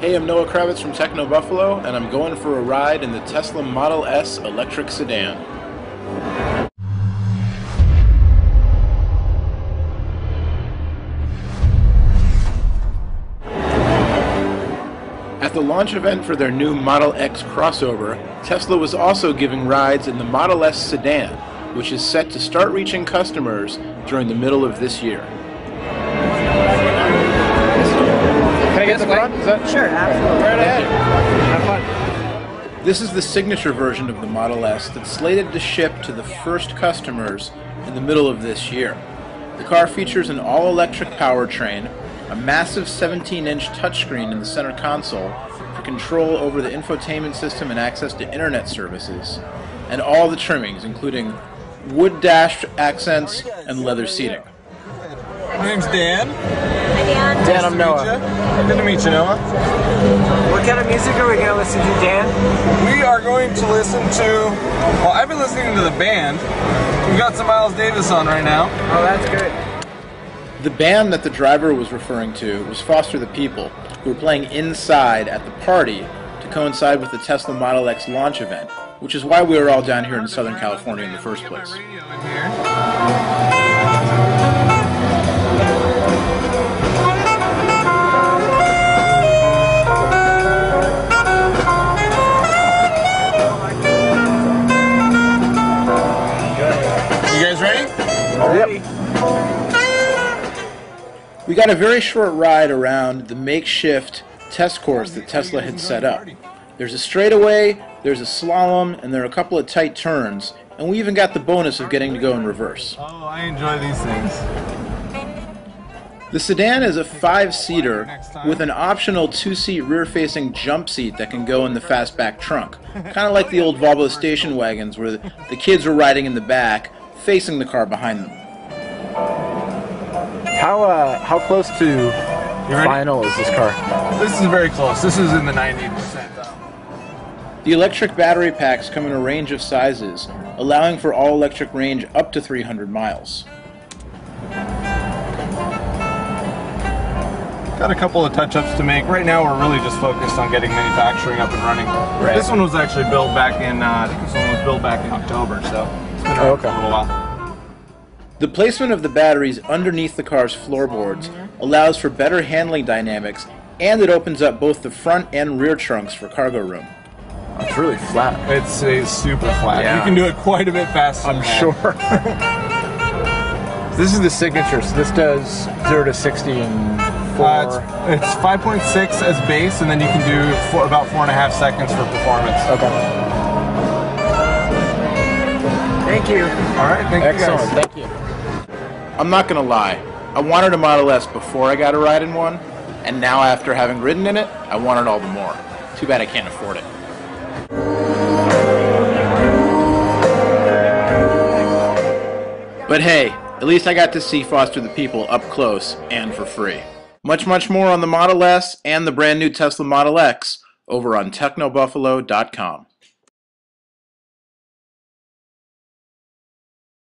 Hey, I'm Noah Kravitz from Techno Buffalo, and I'm going for a ride in the Tesla Model S electric sedan. At the launch event for their new Model X crossover, Tesla was also giving rides in the Model S sedan, which is set to start reaching customers during the middle of this year. Get the front? Is that Sure, absolutely. right ahead? Have fun. This is the signature version of the Model S that's slated to ship to the first customers in the middle of this year. The car features an all-electric powertrain, a massive 17-inch touchscreen in the center console for control over the infotainment system and access to internet services, and all the trimmings, including wood dash accents and leather seating. My name's Dan. Hi, Dan. Dan, I'm Nice to meet Noah. Good to meet you, Noah. What kind of music are we going to listen to, Dan? We are going to listen to. Well, I've been listening to the band. We've got some Miles Davis on right now. Oh, that's good. The band that the driver was referring to was Foster the People, who were playing inside at the party to coincide with the Tesla Model X launch event, which is why we were all down here in Southern California in the first place. We got a very short ride around the makeshift test course that Tesla had set up. There's a straightaway, there's a slalom, and there are a couple of tight turns, and we even got the bonus of getting to go in reverse. Oh, I enjoy these things. The sedan is a five-seater with an optional two-seat rear-facing jump seat that can go in the fastback trunk, kind of like the old Volvo station wagons where the kids were riding in the back, facing the car behind them. How uh, how close to ready? final is this car? This is very close. This is in the 90%. The electric battery packs come in a range of sizes, allowing for all-electric range up to 300 miles. Got a couple of touch-ups to make. Right now, we're really just focused on getting manufacturing up and running. Right. This one was actually built back in. Uh, I think this one was built back in October, so it's been around Oh, okay. for a little while. The placement of the batteries underneath the car's floorboards allows for better handling dynamics, and it opens up both the front and rear trunks for cargo room. It's really flat. It's, stays super flat. Yeah. You can do it quite a bit faster. I'm sure. this is the signature. So this does zero to sixty in four. Uh, it's, it's 5.6 as base, and then you can do four, about four and a half seconds for performance. okay. Thank you. All right, thank Excellent. you guys. Thank you. I'm not gonna lie, I wanted a Model S before I got a ride in one, and now after having ridden in it, I want it all the more. Too bad I can't afford it. But hey, at least I got to see Foster the People up close and for free. Much, much more on the Model S and the brand new Tesla Model X over on TechnoBuffalo.com.